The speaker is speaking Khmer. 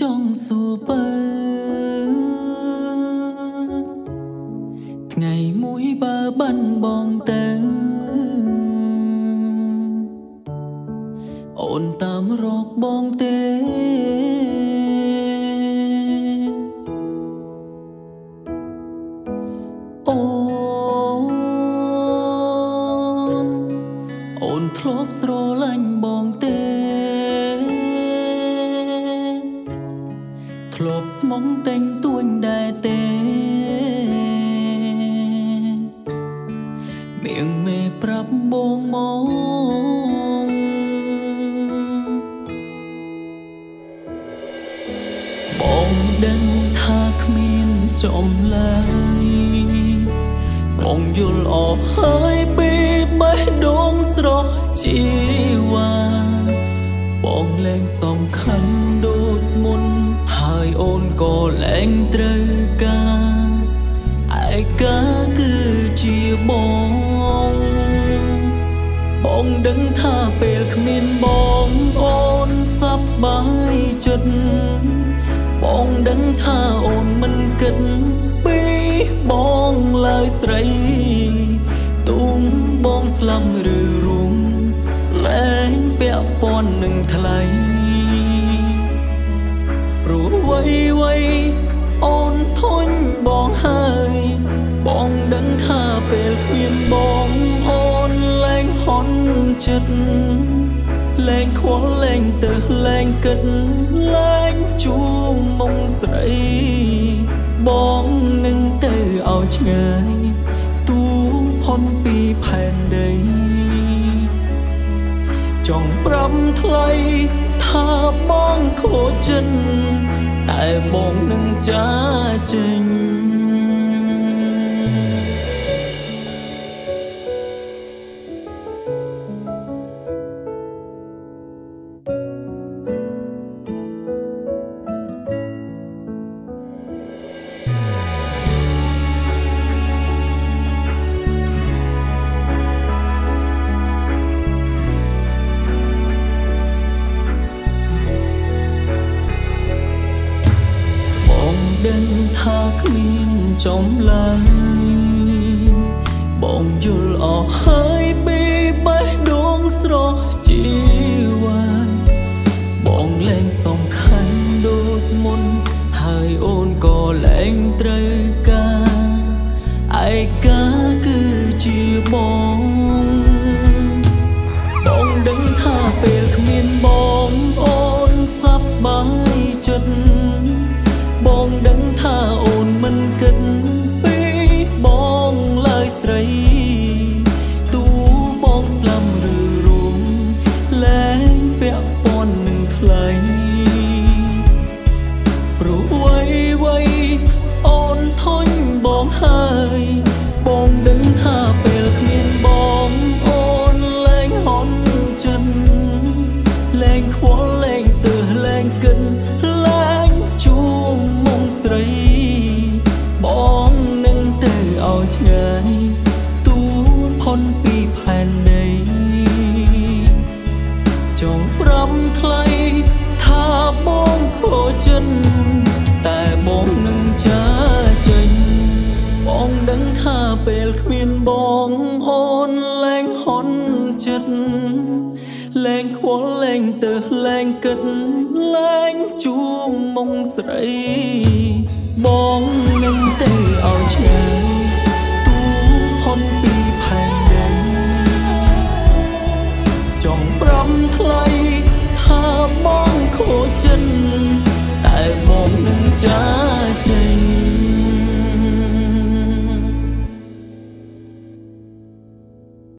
ចង់សួរបើថ្ងៃមួយបើបានបងទៅអូនតាមរកបងទេធ្លាប់ស្រឡាញ់បង ធ្លាប់ស្មងតែងទួញដែរទេមៀងមេប្រាប់បងមកបងដឹងថាគ្មានចំឡើយបងយល់អស់ហើយពីបេះដូងស្រស់ជីវ៉ាបងលែងសំ អូនក៏លែងត្រូវការឯកាគឺជាបងបងដឹងថាពេលគ្មានបងអូនសប្បាយចិត្តបងដឹងថាអូនមិនគិតពីបងឡើយស្រីទុំបងស្លាប់ឬរួមលែងពាក់ព័ន្ធនឹងថ្លៃព្រោះ វ័យវ័យអូនធុញបងហើយបងដឹងថាពេលគ្មានបងអូនលែងហន់ចិត្តលែងខ្វល់លែងទៅលែងគិតលែងជួងមុងស្រីបងនឹងទៅឲ្យឆ្ងាយទូផុនពីផែនដីចង់ប្រំថ្លៃថាបងខូចចិត្ត តែបងនឹងចាចេញ ដឹងថាគ្មានចំឡើយបងយល់អស់ហើយពីបេះដូងស្រស់ជីវ៉ាបងលែងសំខាន់ដូចមុន ហើយអូនក៏លែងត្រូវការឯកា ងខ្វល់លែងទើសលែងគិតឆ្ងាយទូផុនពីផែនដីចង់ប្រំថ្លៃថាបងខូចចិត្តតែបងនឹងចាចេញបងដឹងថាពេលគ្មានបងអូនលែងហន់ចិត្ត លែងខ្វល់លែងទៅលែងគិតលែងជួមមុងស្រី បងនឹងទៅឲ្យឆ្ងាយ